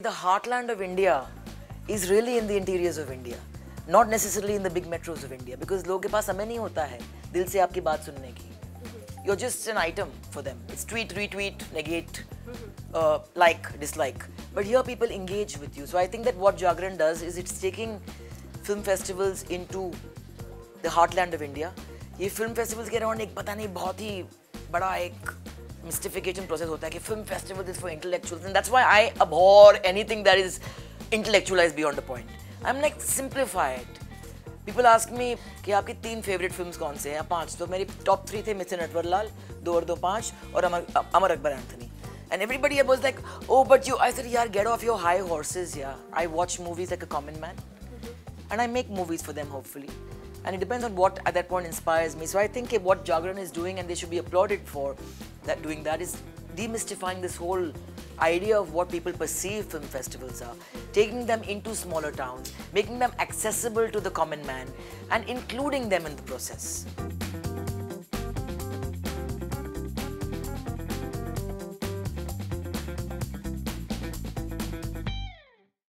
The heartland of India is really in the interiors of India, not necessarily in the big metros of India, because लोगों के पास समय नहीं होता है दिल से आपकी बात सुनने की. You're just an item for them. It's tweet, retweet, negate, uh, like, dislike. But here people engage with you. So I think that what Jagran does is it's taking film festivals into the heartland of India. ये film festivals के around एक पता नहीं बहुत ही बड़ा एक मिस्टिफिकेशन process होता है कि film festival is for intellectual and that's why I abhor anything that is intellectualise beyond the point I am like simplified people ask me कि आपके तीन फेवरेट फिल्म्स कौन से हैं? पाँच तो मेरी टॉप थ्री थे मिस्टर नटवर लाल दो और दो पाँच, और Amar Amar Akbar Anthony. And everybody was like oh but you I sir are get off your high horses या I watch movies like a common man and I make movies for them hopefully And it depends on what at that point inspires me. So I think what Jagran is doing, and they should be applauded for that doing that, is demystifying this whole idea of what people perceive film festivals are, taking them into smaller towns, making them accessible to the common man, and including them in the process.